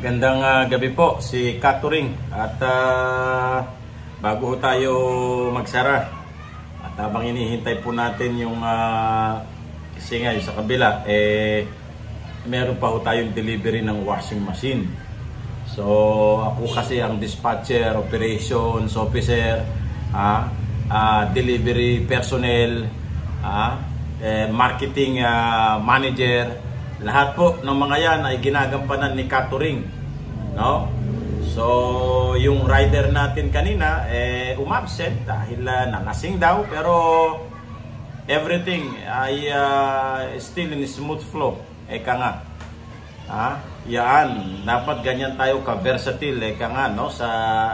Magandang ah, gabi po si Katuring at ah, bago tayo magsara at habang inihintay po natin yung uh, kasi nga yung sa kabila eh meron pa ho tayong delivery ng washing machine. So ako kasi ang dispatcher, operations officer, ah, ah, delivery personnel, ah, eh, marketing ah, manager, lahat po ng mga yan ay ginagampanan ni Katuring. No? So, yung rider natin kanina, eh, umabsent dahil uh, nalasing daw. Pero, everything ay uh, still in smooth flow. Eka nga. Ha? Yan. Dapat ganyan tayo ka-versatile. Eka nga, no? Sa,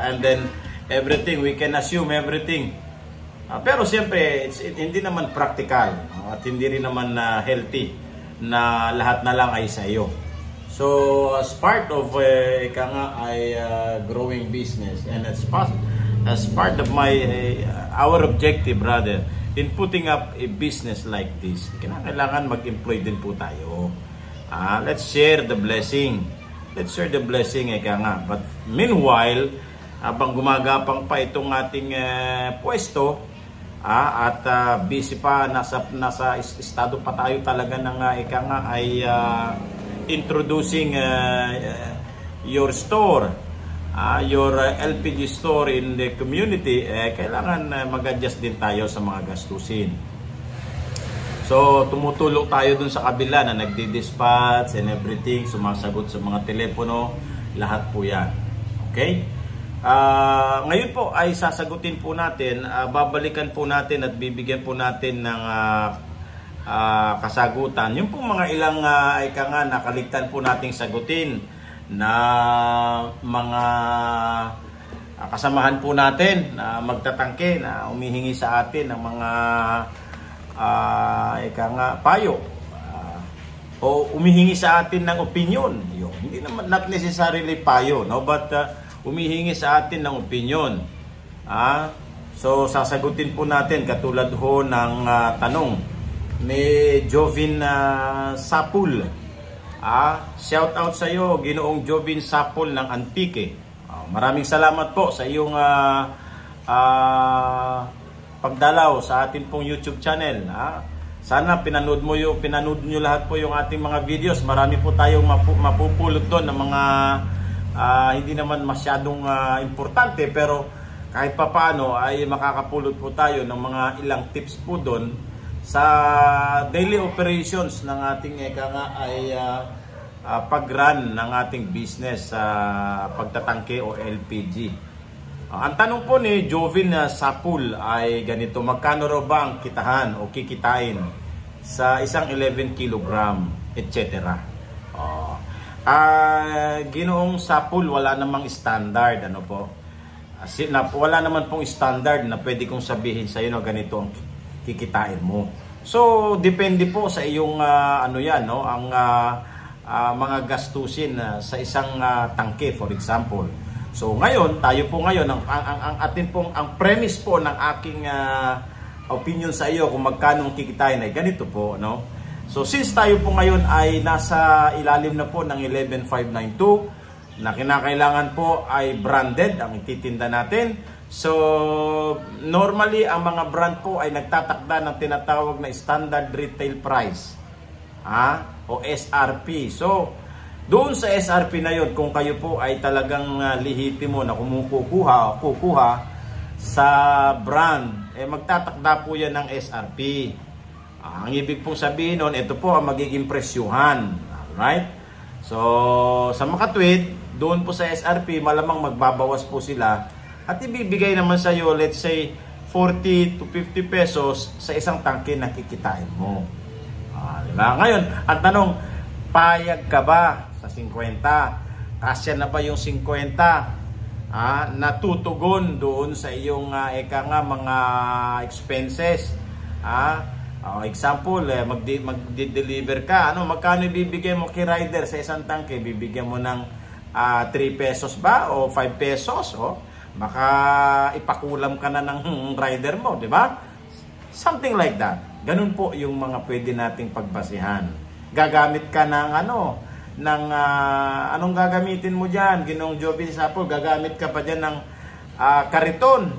and then, everything, we can assume everything. Ah, pero siyempre, it's, it, hindi naman practical. no? At hindi rin naman uh, healthy na lahat na lang ay sa iyo. So, as part of uh, ika nga ay uh, growing business and as part, as part of my uh, our objective brother in putting up a business like this, kailangan mag-employ din po tayo. Uh, let's share the blessing. Let's share the blessing ika nga. But meanwhile, habang gumagapang pa itong ating uh, pwesto, Ah, at uh, busy pa nasa nasa estado pa tayo talaga ng uh, ika nga ay uh, introducing uh, your store uh, your uh, LPG store in the community eh, kailangan uh, mag-adjust din tayo sa mga gastusin. So tumutulong tayo dun sa kabila na nagdi-dispatch and everything, sumasagot sa mga telepono, lahat po 'yan. Okay? Uh, ngayon po ay sasagutin po natin, uh, babalikan po natin at bibigyan po natin ng uh, uh, kasagutan. Yung po mga ilang uh, ika nga nakaligtan po nating sagutin na mga uh, kasamahan po natin na magtatangke na umihingi sa atin ng mga uh, ika nga payo uh, o umihingi sa atin ng opinion. Yun. Hindi naman not necessarily payo, no? But uh, humihingi sa atin ng opinion. Ah, so sasagutin po natin katulad ho ng uh, tanong ni Jovin uh, Sapul. Ah, shout out sa iyo Ginoong Jovin Sapul ng Antique. Ah, maraming salamat po sa iyong uh, uh, pagdalaw sa atin pong YouTube channel. Ah, sana pinanood mo yung pinanood niyo lahat po yung ating mga videos. Marami po tayong mapu, mapupulot doon ng mga uh, hindi naman masyadong uh, importante pero kahit papaano ay makakapulot po tayo ng mga ilang tips po doon sa daily operations ng ating eka nga ay uh, uh, pag-run ng ating business sa uh, pagtatangke o LPG. Uh, ang tanong po ni Jovin uh, Sapul ay ganito, magkano raw ba ang kitahan o kikitain sa isang 11 kilogram, etc. Ah, ginoong sapul wala namang standard ano po. Uh, na, wala naman pong standard na pwede kong sabihin sa iyo na ganito ang kikitain mo. So depende po sa iyong uh, ano yan no, ang uh, uh, mga gastusin uh, sa isang uh, tangke for example. So ngayon, tayo po ngayon ang ang, ang, ang atin pong ang premise po ng aking uh, opinion sa iyo kung magkano kikitain ay ganito po no. So since tayo po ngayon ay nasa ilalim na po ng 11592 na kinakailangan po ay branded ang ititinda natin. So normally ang mga brand po ay nagtatakda ng tinatawag na standard retail price ha? o SRP. So doon sa SRP na yon kung kayo po ay talagang uh, lihitimo na kumukuha kukuha sa brand eh magtatakda po yan ng SRP. Ang ibig pong sabihin nun, ito po ang magiging presyuhan. Alright? So, sa makatwid, doon po sa SRP, malamang magbabawas po sila at ibibigay naman sa iyo, let's say, 40 to 50 pesos sa isang tangke na kikitain mo. Ah, diba? Ngayon, ang tanong, payag ka ba sa 50? Kasya na ba yung 50? Ah, natutugon doon sa iyong uh, eka nga mga expenses. Ah, Uh, example, eh, mag-deliver ka. Ano, magkano ibibigay mo kay rider sa isang tangke? Bibigyan mo ng uh, ah, 3 pesos ba o 5 pesos? O, baka ipakulam ka na ng rider mo, di ba? Something like that. Ganun po yung mga pwede nating pagbasihan. Gagamit ka ng ano, ng ah, anong gagamitin mo diyan, Ginong Jobin Sapol, gagamit ka pa diyan ng ah, kariton.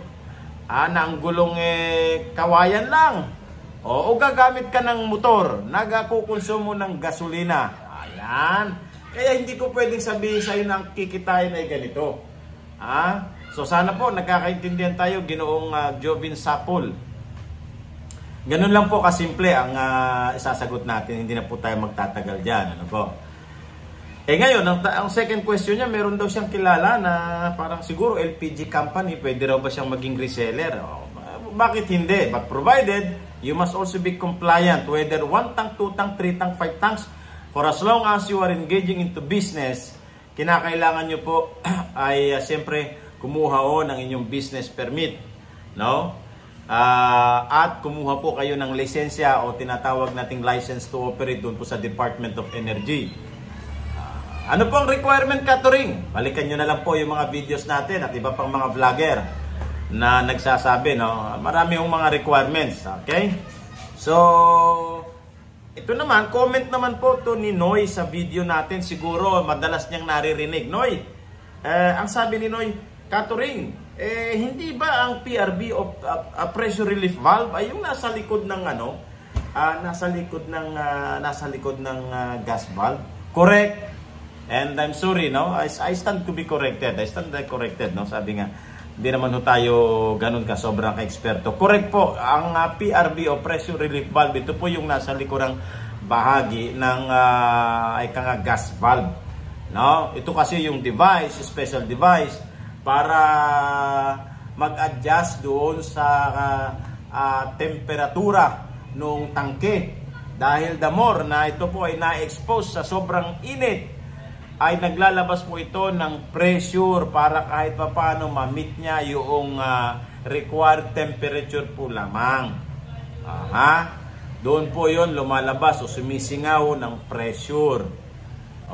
Ah, na ang gulong eh kawayan lang. O, o gagamit ka ng motor, nagakukonsumo ng gasolina. Ayan. Kaya hindi ko pwedeng sabihin sa'yo na ang kikitain ay ganito. Ah? So sana po nagkakaintindihan tayo ginoong uh, Jobin Sapol. Ganun lang po kasimple ang uh, isasagot natin. Hindi na po tayo magtatagal dyan. Ano po? Eh ngayon, ang, ang second question niya, meron daw siyang kilala na parang siguro LPG company, pwede raw ba siyang maging reseller? Oh, bakit hindi? But provided, you must also be compliant, whether one tank, two tank, three tank, five tanks, for as long as you are engaging into business, kinakailangan nyo po ay uh, siyempre kumuha o ng inyong business permit. No? Uh, at kumuha po kayo ng lisensya o tinatawag nating license to operate doon po sa Department of Energy. Ano po ang requirement catering? Balikan nyo na lang po yung mga videos natin at iba pang mga vlogger na nagsasabi, no? Marami yung mga requirements, okay? So, ito naman, comment naman po to ni Noy sa video natin. Siguro, madalas niyang naririnig. Noy, eh, ang sabi ni Noy, catering, eh, hindi ba ang PRB of uh, uh, pressure relief valve ay yung nasa likod ng ano, uh, nasa likod ng uh, nasa likod ng uh, gas valve? Correct. And I'm sorry, no? I, I stand to be corrected. I stand to be corrected, no? Sabi nga, hindi naman ho tayo ganun ka sobrang ka-eksperto. Correct po, ang uh, PRV o pressure relief valve, ito po yung nasa likurang bahagi ng uh, ay kanga gas valve. No? Ito kasi yung device, special device para mag-adjust doon sa uh, uh, temperatura ng tangke. Dahil the more na ito po ay na-expose sa sobrang init ay naglalabas po ito ng pressure para kahit pa paano ma-meet niya yung uh, required temperature po lamang. Aha. Doon po yon lumalabas o sumisingaw ng pressure.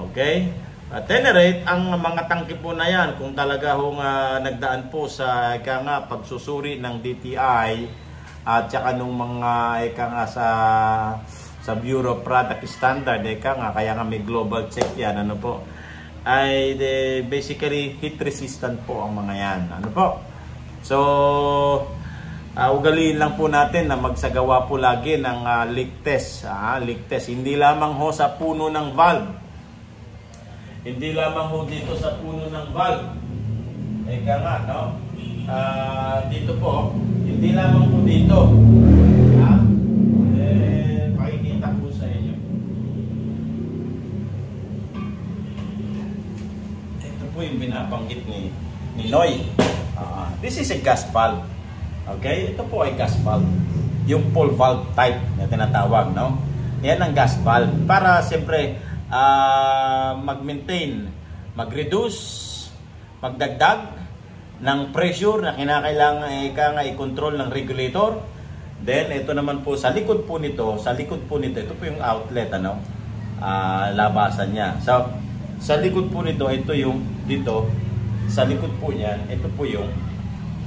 Okay? At any rate, ang mga tangke po na yan, kung talaga hong uh, nagdaan po sa ika nga, pagsusuri ng DTI at saka nung mga ika nga sa sa Bureau of Product Standard, eka nga, kaya nga may global check yan, ano po, ay de, basically heat resistant po ang mga yan. Ano po? So, uh, ugaliin lang po natin na magsagawa po lagi ng uh, leak test. Uh, leak test. Hindi lamang ho sa puno ng valve. Hindi lamang ho dito sa puno ng valve. Eka nga, no? Uh, dito po, hindi lamang po dito. Yung binabanggit ni, ni Noy. Uh, this is a gas valve. Okay? Ito po ay gas valve. Yung pull valve type na tinatawag, no? Yan ang gas valve. Para siyempre uh, mag-maintain, mag-reduce, magdagdag ng pressure na kinakailangan eh, ka nga i-control ng regulator. Then, ito naman po, sa likod po nito, sa likod po nito, ito po yung outlet, ano? Uh, labasan niya. So, sa likod po nito, ito yung dito, sa likod po niyan, ito po yung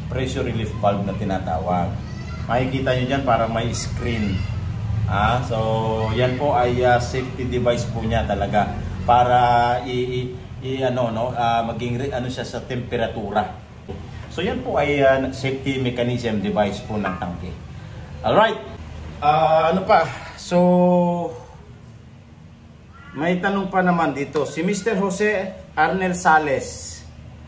pressure relief valve na tinatawag. Makikita nyo dyan para may screen. Ah, so, yan po ay uh, safety device po niya talaga para i, i, i ano no, uh, maging ano siya sa temperatura. So yan po ay uh, safety mechanism device po ng tangke. All right. Uh, ano pa? So may tanong pa naman dito. Si Mr. Jose Arnel Sales.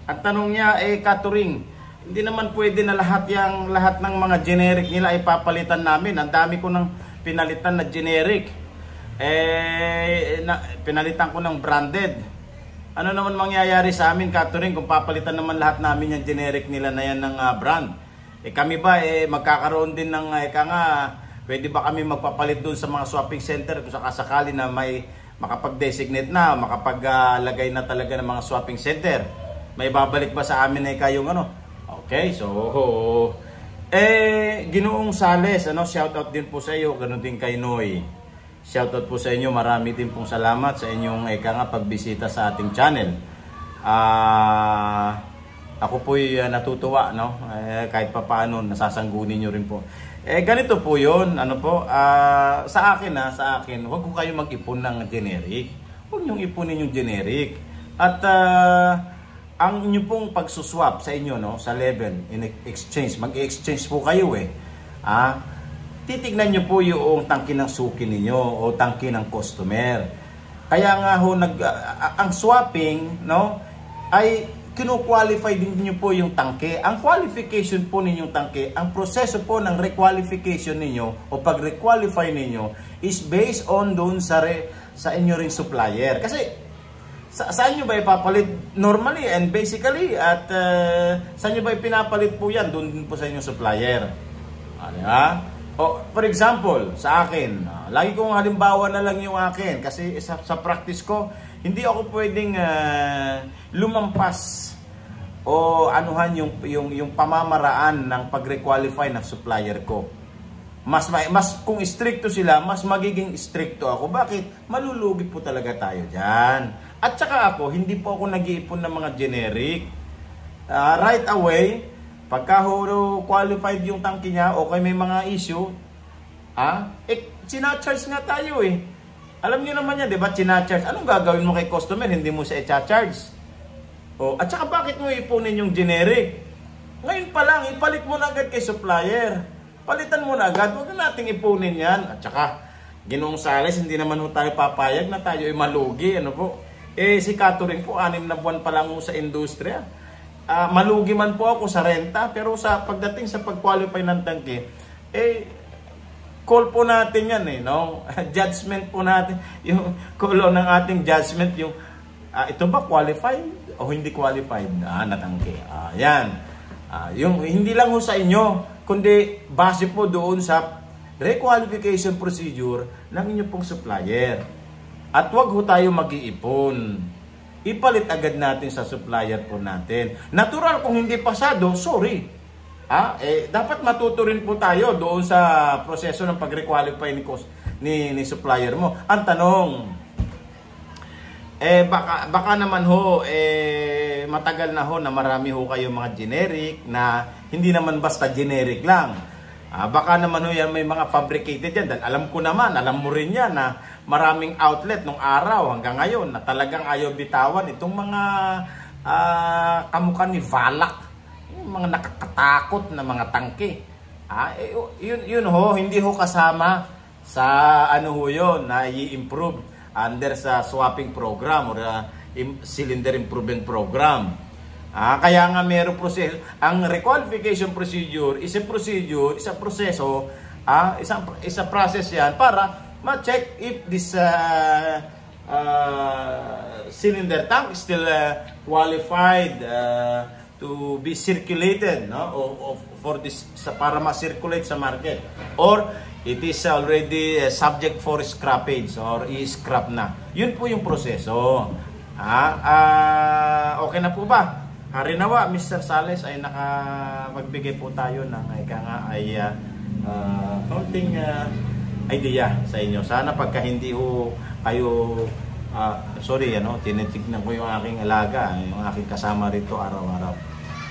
Ang tanong niya, eh, Katuring, hindi naman pwede na lahat yang lahat ng mga generic nila ay papalitan namin. Ang dami ko ng pinalitan na generic. Eh, na, pinalitan ko ng branded. Ano naman mangyayari sa amin, Katuring, kung papalitan naman lahat namin yung generic nila na yan ng uh, brand? Eh, kami ba, eh, magkakaroon din ng, eh, ka nga, pwede ba kami magpapalit doon sa mga shopping center kung sakasakali na may makapag-designate na, makapaglagay na talaga ng mga swapping center. May babalik ba sa amin na kayong ano? Okay, so eh Ginoong Sales, ano, shout out din po sa iyo, ganun din kay Noy. Shout out po sa inyo, marami din pong salamat sa inyong eka nga pagbisita sa ating channel. Ah uh, ako po uh, natutuwa no eh, kahit pa paano nasasangguni niyo rin po eh ganito po 'yon ano po? Uh, sa akin ha sa akin wag ko kayo mag-ipon ng generic. Huwag niyong ipunin yung generic. At uh, ang inyo pong pagsuswap sa inyo no sa level in exchange mag-exchange po kayo eh. Ah titignan niyo po yung tangki ng suki ninyo o tangki ng customer. Kaya nga ho nag uh, ang swapping no ay kino-qualify din niyo po yung tangke. Ang qualification po ninyong tangke, ang proseso po ng requalification ninyo o pag-requalify ninyo is based on doon sa re, sa inyo ring supplier. Kasi sa, saan nyo ba ipapalit normally and basically at uh, saan nyo ba pinapalit po yan doon din po sa inyong supplier ano ha o for example sa akin uh, lagi kong halimbawa na lang yung akin kasi sa, sa practice ko hindi ako pwedeng uh, lumampas o anuhan yung yung yung pamamaraan ng pag-requalify ng supplier ko mas mas kung stricto sila mas magiging stricto ako bakit malulugi po talaga tayo diyan at saka ako, hindi po ako nag-iipon ng mga generic. Uh, right away, pagka qualified yung tangke niya, okay may mga issue, ah, eh, sinacharge nga tayo eh. Alam niyo naman yan, di ba? Sinacharge. Anong gagawin mo kay customer? Hindi mo siya i-charge. Oh, at saka bakit mo ipunin yung generic? Ngayon pa lang, ipalit mo na agad kay supplier. Palitan mo na agad. Huwag na nating ipunin yan. At saka, Ginoong Sales, hindi naman ho tayo papayag na tayo ay malugi. Ano po? Eh, si Catherine po, anim na buwan pa lang sa industriya. Uh, malugi man po ako sa renta, pero sa pagdating sa pag-qualify ng tangke, eh, call po natin yan eh, no? judgment po natin, yung call ng ating judgment, yung, uh, ito ba qualified o hindi qualified? Ah, natangke. Ah, yan. Ah, yung, hindi lang ho sa inyo, kundi base po doon sa requalification procedure ng inyong pong supplier. At wag ho tayo mag-iipon. Ipalit agad natin sa supplier po natin. Natural kung hindi pasado, sorry. Ah, eh, dapat matuto rin po tayo doon sa proseso ng pag-requalify ni, ni, ni supplier mo. Ang tanong, eh baka, baka naman ho, eh, matagal na ho na marami ho kayo mga generic na hindi naman basta generic lang. Ah, baka naman ho yan may mga fabricated yan. Dahil alam ko naman, alam mo rin yan na maraming outlet nung araw hanggang ngayon na talagang ayaw bitawan itong mga uh, kamukha ni Valak. Mga nakakatakot na mga tangke. Ah, eh, yun, yun ho, hindi ho kasama sa ano ho yun na i-improve under sa swapping program or uh, cylinder improvement program. Ah, kaya nga meron proseso. Ang requalification procedure is a procedure, is a proseso, ah, isang isa process yan para ma-check if this uh, uh, cylinder tank still uh, qualified uh, to be circulated no of, of, for this sa para ma-circulate sa market or it is already uh, subject for scrappage or i-scrap na yun po yung proseso ah, uh, okay na po ba Harinawa Mr. Sales ay naka magbigay po tayo ng ika nga ay uh, uh, counting uh, idea sa inyo. Sana pagka hindi ho kayo uh, sorry ano, tinitignan ko yung aking alaga, yung aking kasama rito araw-araw.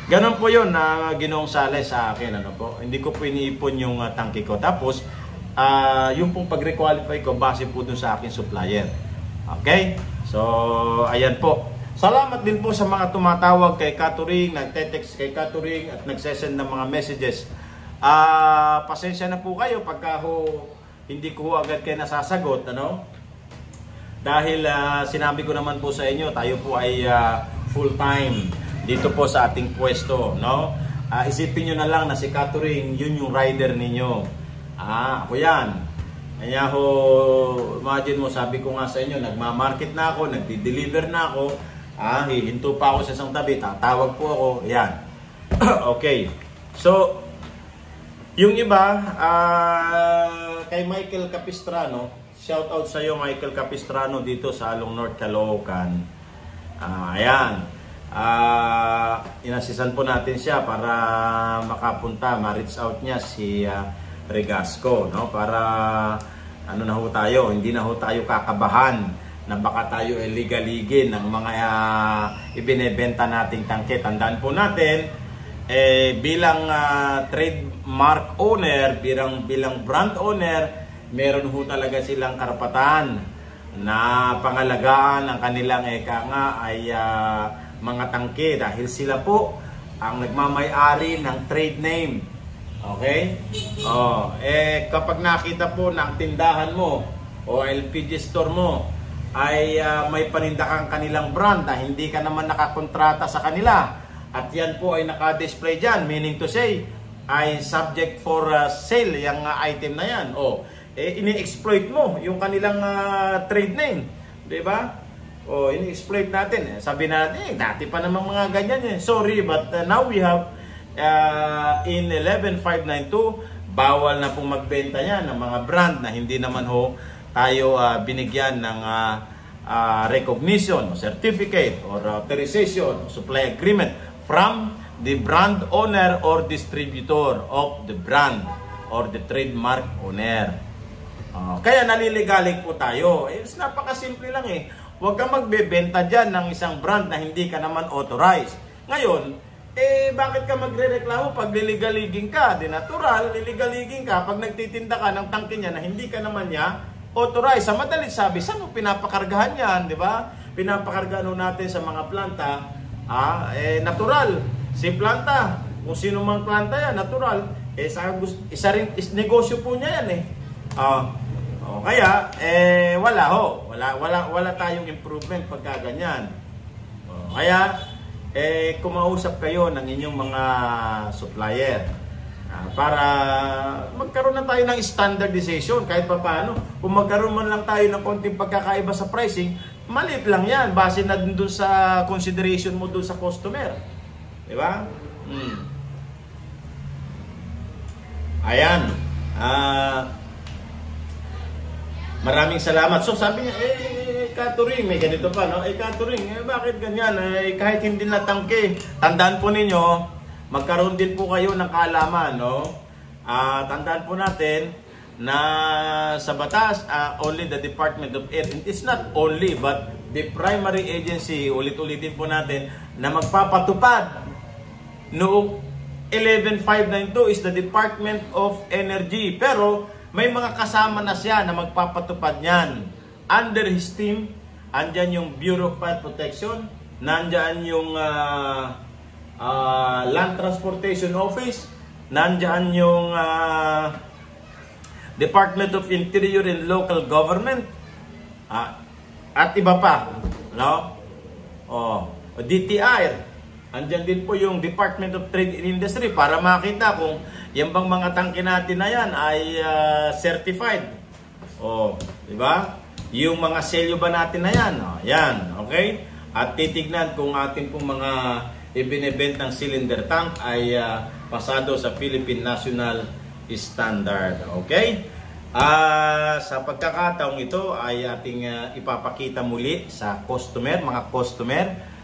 Ganon po yun na uh, ginong sale sa akin. Ano po. Hindi ko po iniipon yung uh, tangke ko. Tapos, uh, yung pong pag-requalify ko base po dun sa aking supplier. Okay? So, ayan po. Salamat din po sa mga tumatawag kay Katuring, nagte-text kay Katuring at nagsesend ng mga messages. Ah, uh, pasensya na po kayo pagka ho hindi ko agad kayo nasasagot, ano? Dahil uh, sinabi ko naman po sa inyo, tayo po ay uh, full-time dito po sa ating pwesto, no? Uh, isipin nyo na lang na si Catherine, yun yung rider ninyo. Ah, ako yan. Kaya ho, imagine mo, sabi ko nga sa inyo, nagma-market na ako, nagdi-deliver na ako, ah, hihinto pa ako sa isang tabi, tatawag po ako, yan. okay. So, yung iba, uh, kay Michael Capistrano, shout out sa iyo Michael Capistrano dito sa Along North Caloocan. Uh, ayan. Uh, inasisan po natin siya para makapunta, ma-reach out niya si uh, Regasco, no? Para ano na ho tayo, hindi na ho tayo kakabahan na baka tayo iligaligin ng mga uh, ibinebenta nating tangke. Tandaan po natin, eh, bilang uh, trademark owner, bilang, bilang brand owner, meron ho talaga silang karapatan na pangalagaan ang kanilang eka nga ay uh, mga tangke dahil sila po ang nagmamay-ari ng trade name. Okay? Oh, eh kapag nakita po ng tindahan mo o LPG store mo ay uh, may panindakang kanilang brand na hindi ka naman nakakontrata sa kanila at yan po ay naka-display dyan meaning to say ay subject for uh, sale yung uh, item na yan. Oh, eh, ini-exploit mo yung kanilang uh, trade name. Di ba? O, ini-exploit natin. Eh. Sabi natin, eh, dati pa namang mga ganyan eh. Sorry, but uh, now we have uh, in 11592, bawal na pong magbenta yan ng mga brand na hindi naman ho tayo uh, binigyan ng uh, uh, recognition, certificate, or authorization, supply agreement from the brand owner or distributor of the brand or the trademark owner. Uh, kaya naliligalig po tayo. It's napakasimple lang eh. Huwag kang magbebenta dyan ng isang brand na hindi ka naman authorized. Ngayon, eh bakit ka magre-reklamo pag liligaligin ka? Di natural, liligaligin ka pag nagtitinda ka ng tangke niya na hindi ka naman niya authorized. Sa madalit sabi, saan mo pinapakargahan yan? Di ba? Pinapakargahan natin sa mga planta, ah, eh, natural. Si planta, kung sino mang planta yan, natural. Eh, sa, isa rin, is, negosyo po niya yan eh. Ah, o kaya, eh, wala ho. Wala, wala, wala tayong improvement pagka ganyan. O, kaya, eh, kumausap kayo ng inyong mga supplier. Ah, para magkaroon na tayo ng standardization kahit pa paano. Kung magkaroon man lang tayo ng konting pagkakaiba sa pricing, maliit lang yan. Base na dun sa consideration mo dun sa customer. Di ba? Hmm. Ayan. Ah... Uh, Maraming salamat. So sabi niya, eh, Katuring, may ganito pa, no? Eh, Katuring, eh, bakit ganyan? Eh, kahit hindi natangke, tandaan po ninyo, magkaroon din po kayo ng kaalaman, no? Uh, tandaan po natin na sa batas, uh, only the Department of Air, it's not only, but the primary agency, ulit-ulitin po natin, na magpapatupad noong 11592 is the Department of Energy. Pero, may mga kasama na siya na magpapatupad niyan. Under his team, andyan yung Bureau of Fire Protection, nandyan yung uh, uh, Land Transportation Office, nandyan yung uh, Department of Interior and Local Government, uh, at iba pa, no? Oh, DTI, Andiyan din po yung Department of Trade and Industry para makita kung yung bang mga tangke natin na yan ay uh, certified. O, di ba? Yung mga selyo ba natin na yan? O, yan, okay? At titignan kung ating pong mga ibinebentang cylinder tank ay uh, pasado sa Philippine National Standard. Okay? Uh, sa pagkakataong ito ay ating uh, ipapakita muli sa customer, mga customer,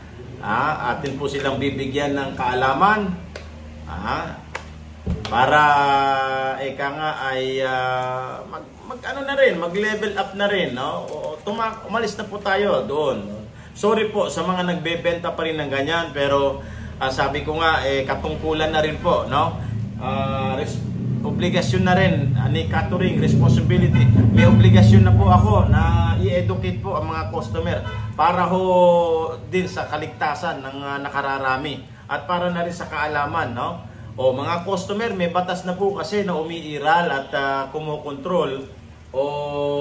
Ah, atin po silang bibigyan ng kaalaman. Ah, para eka nga ay uh, mag, mag ano na rin, mag level up na rin, no? O, tuma, umalis na po tayo doon. Sorry po sa mga nagbebenta pa rin ng ganyan, pero uh, sabi ko nga eh katungkulan na rin po, no? Uh, obligasyon na rin uh, ni catering responsibility. May obligasyon na po ako na i-educate po ang mga customer para ho din sa kaligtasan ng uh, nakararami at para na rin sa kaalaman, no? O mga customer, may batas na po kasi na umiiral at uh, kumokontrol o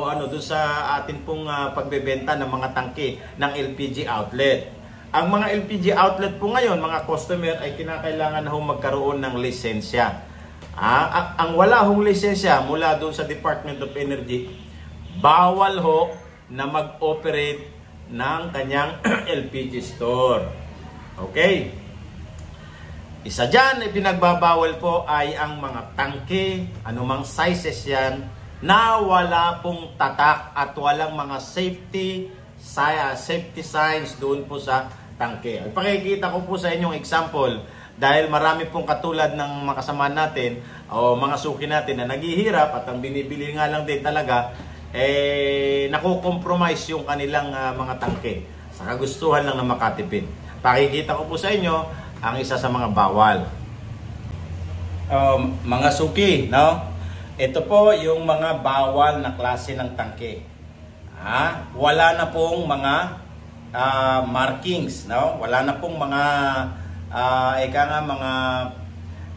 ano doon sa atin pong uh, pagbebenta ng mga tangke ng LPG outlet. Ang mga LPG outlet po ngayon, mga customer ay kinakailangan na ho magkaroon ng lisensya. Ah, ang wala hong lisensya mula doon sa Department of Energy, bawal ho na mag-operate ng kanyang LPG store. Okay? Isa dyan, pinagbabawal po ay ang mga tangke, anumang sizes yan, na wala pong tatak at walang mga safety safety signs doon po sa tangke. Pakikita ko po sa inyong example dahil marami pong katulad ng makasama natin o mga suki natin na naghihirap at ang binibili nga lang din talaga eh nako-compromise yung kanilang uh, mga tangke sa kagustuhan lang na makatipid. Pakikita ko po sa inyo ang isa sa mga bawal. Um, mga suki, no? Ito po yung mga bawal na klase ng tangke. Ha? Wala na pong mga ah, markings, no? Wala na pong mga ah, eka nga mga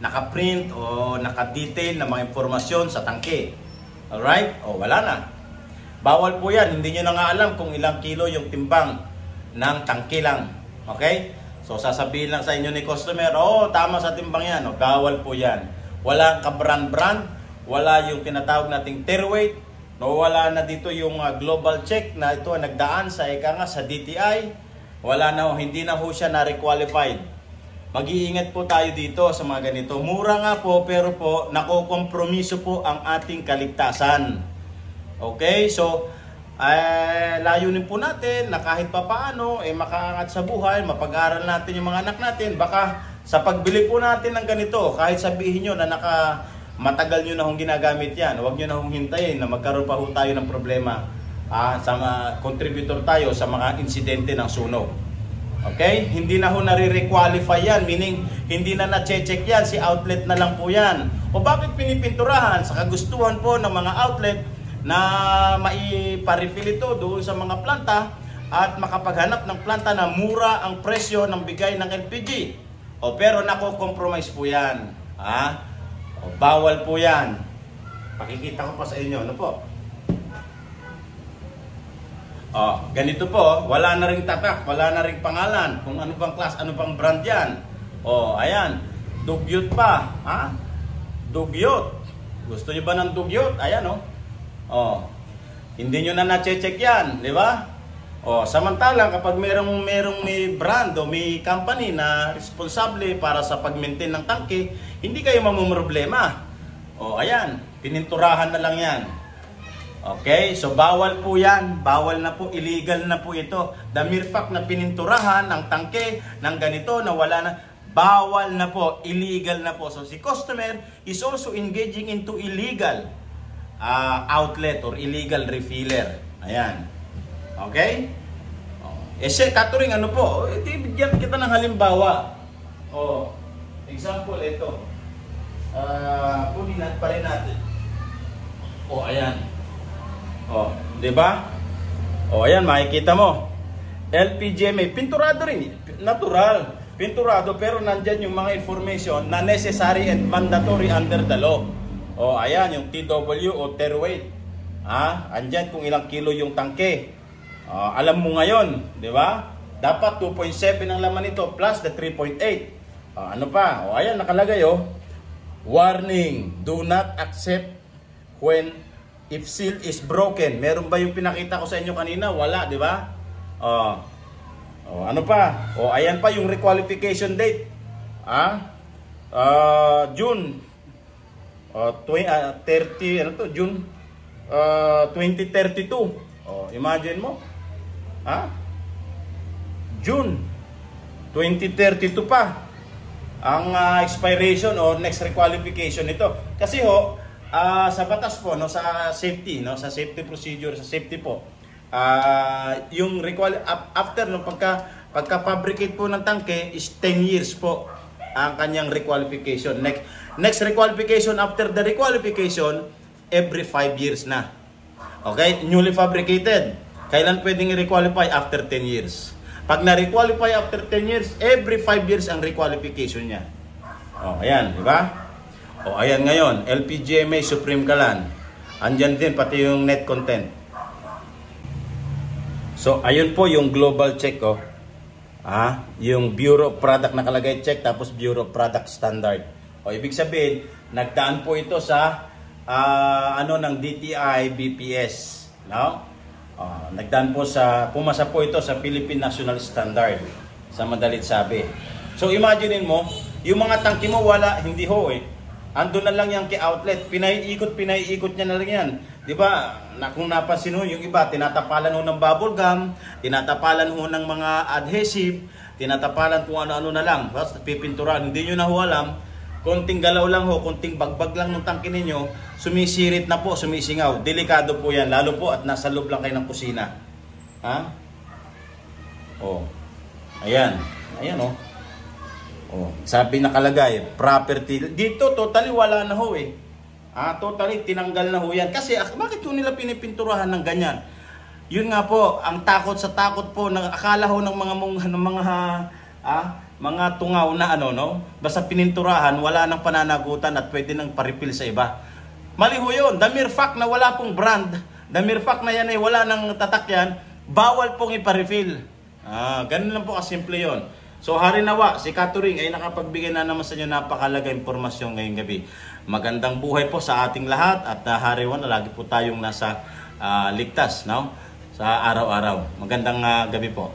naka-print o naka-detail na mga impormasyon sa tangke. Alright? O wala na. Bawal po yan. Hindi nyo na nga alam kung ilang kilo yung timbang ng tangke lang. Okay? So sasabihin lang sa inyo ni customer, oh tama sa timbang yan. O, bawal po yan. Wala ka-brand-brand. Wala yung tinatawag nating tear weight. No, wala na dito yung uh, global check na ito nagdaan sa ika nga sa DTI. Wala na, ho, hindi na ho siya na-requalified. Mag-iingat po tayo dito sa mga ganito. Mura nga po, pero po, nakokompromiso po ang ating kaligtasan. Okay, so, eh, layunin po natin na kahit pa paano, eh, makaangat sa buhay, mapag-aral natin yung mga anak natin. Baka sa pagbili po natin ng ganito, kahit sabihin nyo na naka, matagal nyo na hong ginagamit yan, huwag nyo na hong hintayin na magkaroon pa ho tayo ng problema. Ah, sa mga contributor tayo sa mga insidente ng sunog. Okay? Hindi na ho nare-requalify yan, meaning hindi na na-check yan, si outlet na lang po yan. O bakit pinipinturahan? Sa kagustuhan po ng mga outlet na maipa-refill ito doon sa mga planta at makapaghanap ng planta na mura ang presyo ng bigay ng LPG. O pero nako-compromise po yan. Ha? O, bawal po yan. Pakikita ko pa sa inyo. Ano po? Oh, ganito po, wala na ring tatak, wala na ring pangalan, kung ano bang class, ano bang brand yan. Oh, ayan, dugyot pa, ha? Dugyot. Gusto niyo ba ng dugyot? Ayan, oh. Oh, hindi niyo na na-check yan, di ba? Oh, samantalang kapag merong merong may brand o may company na responsable para sa pag-maintain ng tangke, hindi kayo mamumroblema. Oh, ayan, pininturahan na lang yan. Okay, so bawal po yan. Bawal na po, illegal na po ito. The mere fact na pininturahan ng tangke ng ganito na wala na, bawal na po, illegal na po. So si customer is also engaging into illegal uh, outlet or illegal refiller. Ayan. Okay? Oh. Eh siya, Katuring, ano po? Eh, bigyan kita ng halimbawa. Oh, example, ito. Uh, kunin natin pa rin natin. Oh, ayan. Oh, 'di ba? Oh, ayan makikita mo. LPGMA, pinturado rin, natural. Pinturado pero nandiyan yung mga information na necessary and mandatory under the law. Oh, ayan yung TW o tear weight. Ah, andyan kung ilang kilo yung tangke. Oh, alam mo ngayon, 'di ba? Dapat 2.7 ang laman nito plus the 3.8. Oh, ano pa? Oh, ayan nakalagay oh. Warning, do not accept when if seal is broken. Meron ba yung pinakita ko sa inyo kanina? Wala, di ba? Oh. oh, ano pa? Oh, ayan pa yung requalification date. Ah? Uh, June uh, 20, uh, 30 ano to? June uh, 2032. Oh, imagine mo. Ha? June 2032 pa ang uh, expiration o next requalification nito. Kasi ho, uh, sa batas po, no, sa safety, no, sa safety procedure, sa safety po, uh, yung requal after no pagka pagka-fabricate po ng tangke is 10 years po ang kanyang requalification. Next next requalification after the requalification every 5 years na. Okay? Newly fabricated. Kailan pwedeng i-requalify after 10 years? Pag na-requalify after 10 years, every 5 years ang requalification niya. Oh, ayan, di ba? Oh, ayan ngayon, LPGMA Supreme Kalan. Andyan din pati yung net content. So, ayun po yung global check oh. Ah, yung Bureau Product nakalagay check tapos Bureau Product Standard. O ibig sabihin, nagdaan po ito sa uh, ano ng DTI BPS, no? Uh, nagdaan po sa, pumasa po ito sa Philippine National Standard sa madalit sabi. So imaginein mo, yung mga tangki mo wala, hindi ho eh. Ando na lang yan kay outlet, pinaiikot, pinaiikot niya na lang yan. Di ba, na, kung napansin ho, yung iba, tinatapalan ho ng bubble gum, tinatapalan ho ng mga adhesive, tinatapalan kung ano-ano na lang. Tapos pipinturan, hindi nyo na ho alam, konting galaw lang ho, konting bagbag lang ng tangke ninyo, sumisirit na po, sumisingaw. Delikado po yan, lalo po at nasa loob lang kayo ng kusina. Ha? Oh. Ayan. Ayan oh. Oh, sabi nakalagay, property. Dito totally wala na ho eh. Ah, totally tinanggal na ho yan. Kasi ah, bakit ho nila pinipinturahan ng ganyan? Yun nga po, ang takot sa takot po, ng akala ho ng mga ng mga ah, mga tungaw na ano no, basta pininturahan, wala nang pananagutan at pwede nang paripil sa iba. Mali ho yun. The mere fact na wala pong brand, the mere fact na yan ay wala nang tatakyan, bawal pong iparefill. Ah, ganun lang po kasimple yon. So harinawa, si Katuring ay nakapagbigay na naman sa inyo napakalaga impormasyon ngayong gabi. Magandang buhay po sa ating lahat at uh, hariwan na lagi po tayong nasa ah, ligtas no? sa araw-araw. Magandang ah, gabi po.